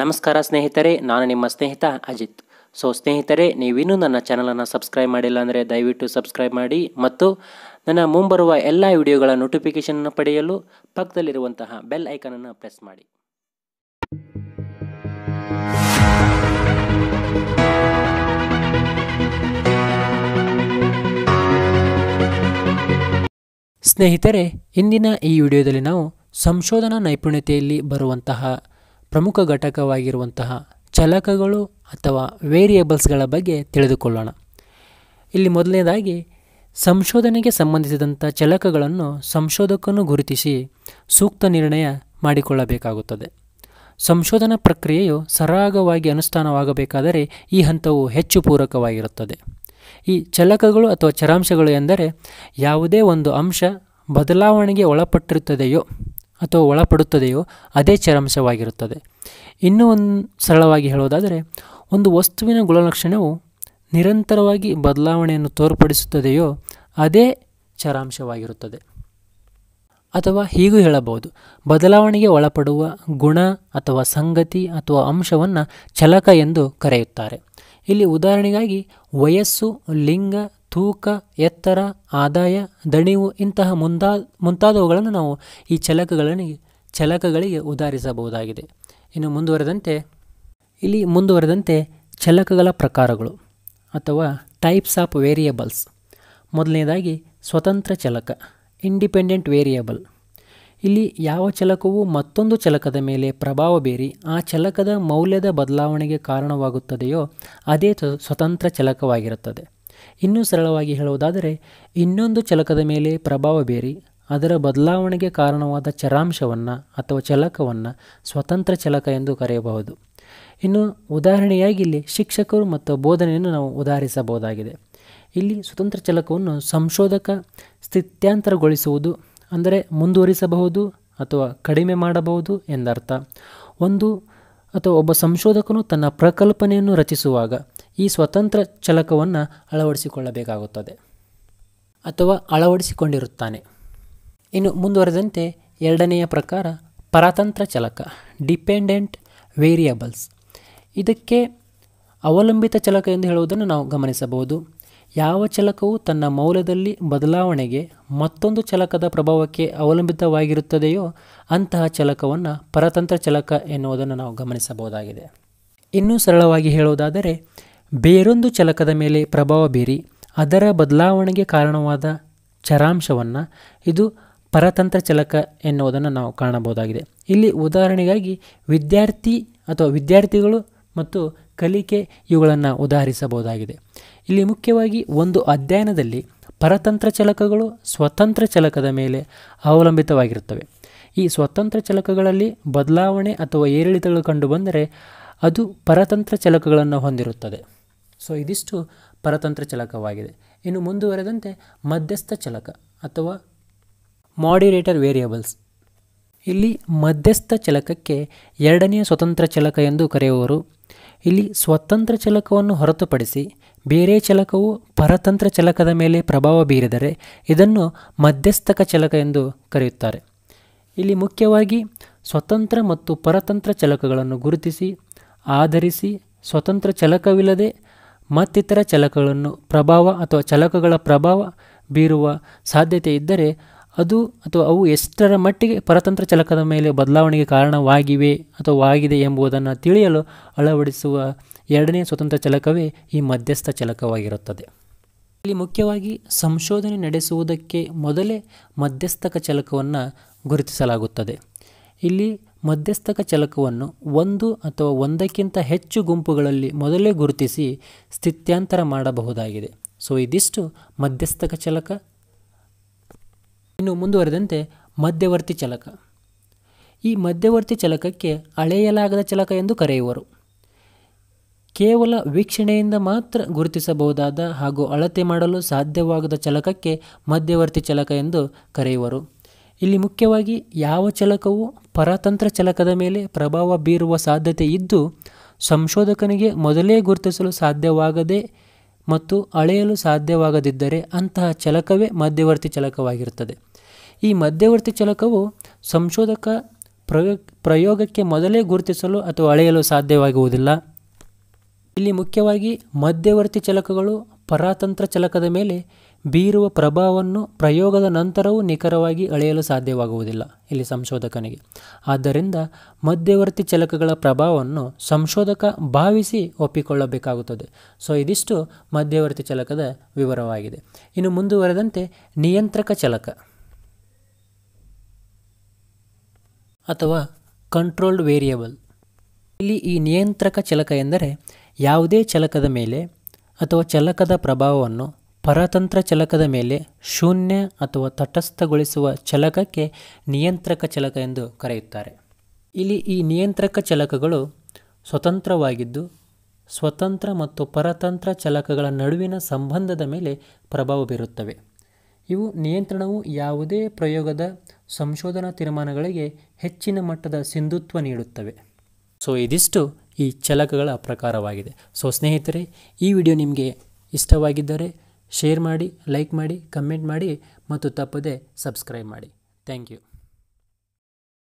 ನಮಸ್ಕಾರ ಸ್ನೇಹಿತರೆ, ನಾನು ನಿಮ್ಮ ಸ್ನೇಹಿತ ಅಜಿತ್. ಸೊ ಸ್ನೇಹಿತರೆ, ನೀವಿನ್ನೂ ನನ್ನ ಚಾನಲನ್ನು ಸಬ್ಸ್ಕ್ರೈಬ್ ಮಾಡಿಲ್ಲ ಅಂದರೆ ದಯವಿಟ್ಟು ಸಬ್ಸ್ಕ್ರೈಬ್ ಮಾಡಿ ಮತ್ತು ನನ್ನ ಮುಂಬರುವ ಎಲ್ಲ ವಿಡಿಯೋಗಳ ನೋಟಿಫಿಕೇಷನನ್ನು ಪಡೆಯಲು ಪಕ್ಕದಲ್ಲಿರುವಂತಹ ಬೆಲ್ ಐಕನನ್ನು ಪ್ರೆಸ್ ಮಾಡಿ. ಸ್ನೇಹಿತರೆ, ಇಂದಿನ ಈ ವಿಡಿಯೋದಲ್ಲಿ ನಾವು ಸಂಶೋಧನಾ ನೈಪುಣ್ಯತೆಯಲ್ಲಿ ಬರುವಂತಹ ಪ್ರಮುಖ ಘಟಕವಾಗಿರುವಂತಹ ಚಲಕಗಳು ಅಥವಾ ವೇರಿಯೇಬಲ್ಸ್ಗಳ ಬಗ್ಗೆ ತಿಳಿದುಕೊಳ್ಳೋಣ. ಇಲ್ಲಿ ಮೊದಲನೇದಾಗಿ, ಸಂಶೋಧನೆಗೆ ಸಂಬಂಧಿಸಿದಂಥ ಚಲಕಗಳನ್ನು ಸಂಶೋಧಕನು ಗುರುತಿಸಿ ಸೂಕ್ತ ನಿರ್ಣಯ ಮಾಡಿಕೊಳ್ಳಬೇಕಾಗುತ್ತದೆ. ಸಂಶೋಧನಾ ಪ್ರಕ್ರಿಯೆಯು ಸರಾಗವಾಗಿ ಅನುಷ್ಠಾನವಾಗಬೇಕಾದರೆ ಈ ಹಂತವು ಹೆಚ್ಚು ಪೂರಕವಾಗಿರುತ್ತದೆ. ಈ ಚಲಕಗಳು ಅಥವಾ ಚರಾಂಶಗಳು ಎಂದರೆ ಯಾವುದೇ ಒಂದು ಅಂಶ ಬದಲಾವಣೆಗೆ ಒಳಪಟ್ಟಿರುತ್ತದೆಯೋ ಅಥವಾ ಒಳಪಡುತ್ತದೆಯೋ ಅದೇ ಚರಾಂಶವಾಗಿರುತ್ತದೆ ಇನ್ನೂ ಒಂದು ಸರಳವಾಗಿ ಹೇಳೋದಾದರೆ, ಒಂದು ವಸ್ತುವಿನ ಗುಣಲಕ್ಷಣವು ನಿರಂತರವಾಗಿ ಬದಲಾವಣೆಯನ್ನು ತೋರ್ಪಡಿಸುತ್ತದೆಯೋ ಅದೇ ಚರಾಂಶವಾಗಿರುತ್ತದೆ. ಅಥವಾ ಹೀಗೂ ಹೇಳಬಹುದು, ಬದಲಾವಣೆಗೆ ಒಳಪಡುವ ಗುಣ ಅಥವಾ ಸಂಗತಿ ಅಥವಾ ಅಂಶವನ್ನು ಚಲಕ ಎಂದು ಕರೆಯುತ್ತಾರೆ. ಇಲ್ಲಿ ಉದಾಹರಣೆಗಾಗಿ, ವಯಸ್ಸು, ಲಿಂಗ ತೂಕ, ಎತ್ತರ, ಆದಾಯ, ದಣಿವು ಇಂತಹ ಮುಂದಾ, ಮುಂತಾದವುಗಳನ್ನು ನಾವು ಈ ಚಲಕಗಳನ್ನು, ಚಲಕಗಳಿಗೆ ಉದಾಹರಿಸಬಹುದಾಗಿದೆ. ಇನ್ನು ಮುಂದುವರೆದಂತೆ, ಇಲ್ಲಿ ಮುಂದುವರೆದಂತೆ ಚಲಕಗಳ ಪ್ರಕಾರಗಳು ಅಥವಾ ಟೈಪ್ಸ್ ಆಫ್ ವೇರಿಯಬಲ್ಸ್ ಮೊದಲನೇದಾಗಿ, ಸ್ವತಂತ್ರ ಚಲಕ ಇಂಡಿಪೆಂಡೆಂಟ್ ವೇರಿಯಬಲ್ ಇಲ್ಲಿ ಯಾವ ಚಲಕವು ಮತ್ತೊಂದು ಚಲಕದ ಮೇಲೆ ಪ್ರಭಾವ ಬೀರಿ ಆ ಚಲಕದ ಮೌಲ್ಯದ ಬದಲಾವಣೆಗೆ ಕಾರಣವಾಗುತ್ತದೆಯೋ ಅದೇ ಸ್ವತಂತ್ರ ಚಲಕವಾಗಿರುತ್ತದೆ. ಇನ್ನೂ ಸರಳವಾಗಿ ಹೇಳುವುದಾದರೆ, ಇನ್ನೊಂದು ಚಲಕದ ಮೇಲೆ ಪ್ರಭಾವ ಬೀರಿ, ಅದರ ಬದಲಾವಣೆಗೆ ಕಾರಣವಾದ ಚರಾಂಶವನ್ನು ಅಥವಾ ಚಲಕವನ್ನು ಸ್ವತಂತ್ರ ಚಲಕ ಎಂದು ಕರೆಯಬಹುದು. ಇನ್ನು ಉದಾಹರಣೆಯಾಗಿ ಇಲ್ಲಿ ಶಿಕ್ಷಕರು ಮತ್ತು ಬೋಧನೆಯನ್ನು ನಾವು ಉದಾಹರಿಸಬಹುದಾಗಿದೆ. ಇಲ್ಲಿ ಸ್ವತಂತ್ರ ಚಲಕವನ್ನು ಸಂಶೋಧಕ ಸ್ಥಿತ್ಯಾಂತರಗೊಳಿಸುವುದು, ಅಂದರೆ ಮುಂದುವರಿಸಬಹುದು ಅಥವಾ ಕಡಿಮೆ ಮಾಡಬಹುದು ಎಂದರ್ಥ. ಒಂದು ಅಥವಾ ಒಬ್ಬ ಸಂಶೋಧಕನು ತನ್ನ ಪ್ರಕಲ್ಪನೆಯನ್ನು ರಚಿಸುವಾಗ ಈ ಸ್ವತಂತ್ರ ಚಲಕವನ್ನು ಅಳವಡಿಸಿಕೊಳ್ಳಬೇಕಾಗುತ್ತದೆ ಅಥವಾ ಅಳವಡಿಸಿಕೊಂಡಿರುತ್ತಾನೆ. ಇನ್ನು ಮುಂದುವರೆದಂತೆ ಎರಡನೆಯ ಪ್ರಕಾರ ಪರತಂತ್ರ ಚಲಕ ಡಿಪೆಂಡೆಂಟ್ ವೇರಿಯಬಲ್ಸ್ ಇದಕ್ಕೆ ಅವಲಂಬಿತ ಚಲಕ ಎಂದು ಹೇಳುವುದನ್ನು ನಾವು ಗಮನಿಸಬಹುದು. ಯಾವ ಚಲಕವು ತನ್ನ ಮೌಲ್ಯದಲ್ಲಿ ಬದಲಾವಣೆಗೆ ಮತ್ತೊಂದು ಚಲಕದ ಪ್ರಭಾವಕ್ಕೆ ಅವಲಂಬಿತವಾಗಿರುತ್ತದೆಯೋ ಅಂತಹ ಚಲಕವನ್ನು ಪರತಂತ್ರ ಚಲಕ ಎನ್ನುವುದನ್ನು ನಾವು ಗಮನಿಸಬಹುದಾಗಿದೆ. ಇನ್ನೂ ಸರಳವಾಗಿ ಹೇಳುವುದಾದರೆ ಬೇರೊಂದು ಚಲಕದ ಮೇಲೆ ಪ್ರಭಾವ ಬೀರಿ ಅದರ ಬದಲಾವಣೆಗೆ ಕಾರಣವಾದ ಚರಾಂಶವನ್ನು ಇದು ಪರತಂತ್ರ ಚಲಕ ಎನ್ನುವುದನ್ನು ನಾವು ಕಾಣಬಹುದಾಗಿದೆ. ಇಲ್ಲಿ ಉದಾಹರಣೆಗಾಗಿ ವಿದ್ಯಾರ್ಥಿ ಅಥವಾ ವಿದ್ಯಾರ್ಥಿಗಳು ಮತ್ತು ಕಲಿಕೆ ಇವುಗಳನ್ನು ಉದಾಹರಿಸಬಹುದಾಗಿದೆ. ಇಲ್ಲಿ ಮುಖ್ಯವಾಗಿ ಒಂದು ಅಧ್ಯಯನದಲ್ಲಿ ಪರತಂತ್ರ ಚಲಕಗಳು ಸ್ವತಂತ್ರ ಚಲಕದ ಮೇಲೆ ಅವಲಂಬಿತವಾಗಿರುತ್ತವೆ. ಈ ಸ್ವತಂತ್ರ ಚಲಕಗಳಲ್ಲಿ ಬದಲಾವಣೆ ಅಥವಾ ಏರಿಳಿತಗಳು ಕಂಡುಬಂದರೆ ಅದು ಪರತಂತ್ರ ಚಲಕಗಳನ್ನು ಹೊಂದಿರುತ್ತದೆ. ಸೊ ಇದಿಷ್ಟು ಪರತಂತ್ರ ಚಲಕವಾಗಿದೆ. ಇನ್ನು ಮುಂದುವರೆದಂತೆ ಮಧ್ಯಸ್ಥ ಚಲಕ ಅಥವಾ ಮಾಡಿರೇಟರ್ ವೇರಿಯಬಲ್ಸ್ ಇಲ್ಲಿ ಮಧ್ಯಸ್ಥ ಚಲಕಕ್ಕೆ ಎರಡನೆಯ ಸ್ವತಂತ್ರ ಚಲಕ ಎಂದು ಕರೆಯುವರು. ಇಲ್ಲಿ ಸ್ವತಂತ್ರ ಚಲಕವನ್ನು ಹೊರತುಪಡಿಸಿ ಬೇರೆ ಚಲಕವು ಪರತಂತ್ರ ಚಲಕದ ಮೇಲೆ ಪ್ರಭಾವ ಬೀರಿದರೆ ಇದನ್ನು ಮಧ್ಯಸ್ಥಕ ಚಲಕ ಎಂದು ಕರೆಯುತ್ತಾರೆ. ಇಲ್ಲಿ ಮುಖ್ಯವಾಗಿ ಸ್ವತಂತ್ರ ಮತ್ತು ಪರತಂತ್ರ ಚಲಕಗಳನ್ನು ಗುರುತಿಸಿ, ಆಧರಿಸಿ, ಸ್ವತಂತ್ರ ಚಲಕವಿಲ್ಲದೆ ಮತ್ತಿತರ ಚಲಕಗಳನ್ನು ಪ್ರಭಾವ ಅಥವಾ ಚಲಕಗಳ ಪ್ರಭಾವ ಬೀರುವ ಸಾಧ್ಯತೆ ಇದ್ದರೆ ಅದು ಅಥವಾ ಅವು ಎಷ್ಟರ ಮಟ್ಟಿಗೆ ಪರತಂತ್ರ ಚಲಕದ ಮೇಲೆ ಬದಲಾವಣೆಗೆ ಕಾರಣವಾಗಿವೆ ಅಥವಾ ಆಗಿದೆ ಎಂಬುದನ್ನು ತಿಳಿಯಲು ಅಳವಡಿಸುವ ಎರಡನೇ ಸ್ವತಂತ್ರ ಚಲಕವೇ ಈ ಮಧ್ಯಸ್ಥ ಚಲಕವಾಗಿರುತ್ತದೆ. ಇಲ್ಲಿ ಮುಖ್ಯವಾಗಿ ಸಂಶೋಧನೆ ನಡೆಸುವುದಕ್ಕೆ ಮೊದಲೇ ಮಧ್ಯಸ್ಥಕ ಚಲಕವನ್ನು ಗುರುತಿಸಲಾಗುತ್ತದೆ. ಇಲ್ಲಿ ಮಧ್ಯಸ್ಥಕ ಚಲಕವನ್ನು ಒಂದು ಅಥವಾ ಒಂದಕ್ಕಿಂತ ಹೆಚ್ಚು ಗುಂಪುಗಳಲ್ಲಿ ಮೊದಲೇ ಗುರುತಿಸಿ ಸ್ಥಿತ್ಯಾಂತರ ಮಾಡಬಹುದಾಗಿದೆ. ಸೊ ಇದಿಷ್ಟು ಮಧ್ಯಸ್ಥಕ ಚಲಕ. ಇನ್ನು ಮುಂದುವರೆದಂತೆ ಮಧ್ಯವರ್ತಿ ಚಲಕ. ಈ ಮಧ್ಯವರ್ತಿ ಚಲಕಕ್ಕೆ ಅಳೆಯಲಾಗದ ಚಲಕ ಎಂದು ಕರೆಯುವರು. ಕೇವಲ ವೀಕ್ಷಣೆಯಿಂದ ಮಾತ್ರ ಗುರುತಿಸಬಹುದಾದ ಹಾಗೂ ಅಳತೆ ಮಾಡಲು ಸಾಧ್ಯವಾಗದ ಚಲಕಕ್ಕೆ ಮಧ್ಯವರ್ತಿ ಚಲಕ ಎಂದು ಕರೆಯುವರು. ಇಲ್ಲಿ ಮುಖ್ಯವಾಗಿ ಯಾವ ಚಲಕವು ಪರತಂತ್ರ ಚಲಕದ ಮೇಲೆ ಪ್ರಭಾವ ಬೀರುವ ಸಾಧ್ಯತೆ ಇದ್ದು, ಸಂಶೋಧಕನಿಗೆ ಮೊದಲೇ ಗುರುತಿಸಲು ಸಾಧ್ಯವಾಗದೆ ಮತ್ತು ಅಳೆಯಲು ಸಾಧ್ಯವಾಗದಿದ್ದರೆ ಅಂತಹ ಚಲಕವೇ ಮಧ್ಯವರ್ತಿ ಚಲಕವಾಗಿರುತ್ತದೆ. ಈ ಮಧ್ಯವರ್ತಿ ಚಲಕವು ಸಂಶೋಧಕ ಪ್ರಯೋಗ ಪ್ರಯೋಗಕ್ಕೆ ಮೊದಲೇ ಗುರುತಿಸಲು ಅಥವಾ ಅಳೆಯಲು ಸಾಧ್ಯವಾಗುವುದಿಲ್ಲ. ಇಲ್ಲಿ ಮುಖ್ಯವಾಗಿ ಮಧ್ಯವರ್ತಿ ಚಲಕಗಳು ಪರಾತಂತ್ರ ಚಲಕದ ಮೇಲೆ ಬೀರುವ ಪ್ರಭಾವವನ್ನು ಪ್ರಯೋಗದ ನಂತರವೂ ನಿಖರವಾಗಿ ಅಳೆಯಲು ಸಾಧ್ಯವಾಗುವುದಿಲ್ಲ, ಇಲ್ಲಿ ಸಂಶೋಧಕನಿಗೆ. ಆದ್ದರಿಂದ ಮಧ್ಯವರ್ತಿ ಚಲಕಗಳ ಪ್ರಭಾವವನ್ನು ಸಂಶೋಧಕ ಭಾವಿಸಿ ಒಪ್ಪಿಕೊಳ್ಳಬೇಕಾಗುತ್ತದೆ. ಸೊ, ಇದಿಷ್ಟು ಮಧ್ಯವರ್ತಿ ಚಲಕದ ವಿವರವಾಗಿದೆ. ಇನ್ನು ಮುಂದುವರೆದಂತೆ ನಿಯಂತ್ರಕ ಚಲಕ. ಅಥವಾ ಕಂಟ್ರೋಲ್ಡ್ ವೇರಿಯಬಲ್ ಇಲ್ಲಿ ಈ ನಿಯಂತ್ರಕ ಚಲಕ ಎಂದರೆ ಯಾವುದೇ ಚಲಕದ ಮೇಲೆ ಅಥವಾ ಚಲಕದ ಪ್ರಭಾವವನ್ನು ಪರತಂತ್ರ ಚಲಕದ ಮೇಲೆ ಶೂನ್ಯ ಅಥವಾ ತಟಸ್ಥಗೊಳಿಸುವ ಚಲಕಕ್ಕೆ ನಿಯಂತ್ರಕ ಚಲಕ ಎಂದು ಕರೆಯುತ್ತಾರೆ. ಇಲ್ಲಿ ಈ ನಿಯಂತ್ರಕ ಚಲಕಗಳು ಸ್ವತಂತ್ರವಾಗಿದ್ದು, ಸ್ವತಂತ್ರ ಮತ್ತು ಪರತಂತ್ರ ಚಲಕಗಳ ನಡುವಿನ ಸಂಬಂಧದ ಮೇಲೆ ಪ್ರಭಾವ ಬೀರುತ್ತವೆ. ಇವು ನಿಯಂತ್ರಣವು ಯಾವುದೇ ಪ್ರಯೋಗದ ಸಂಶೋಧನಾ ತೀರ್ಮಾನಗಳಿಗೆ ಹೆಚ್ಚಿನ ಮಟ್ಟದ ಸಿಂಧುತ್ವ ನೀಡುತ್ತವೆ. ಸೊ ಇದಿಷ್ಟು ಈ ಚಲಕಗಳ ಪ್ರಕಾರವಾಗಿದೆ. ಸೊ ಸ್ನೇಹಿತರೆ, ಈ ವಿಡಿಯೋ ನಿಮಗೆ ಇಷ್ಟವಾಗಿದ್ದರೆ ಶೇರ್ ಮಾಡಿ ಲೈಕ್ ಮಾಡಿ ಕಮೆಂಟ್ ಮಾಡಿ ಮತ್ತು ತಪ್ಪದೆ ಸಬ್ಸ್ಕ್ರೈಬ್ ಮಾಡಿ. Thank you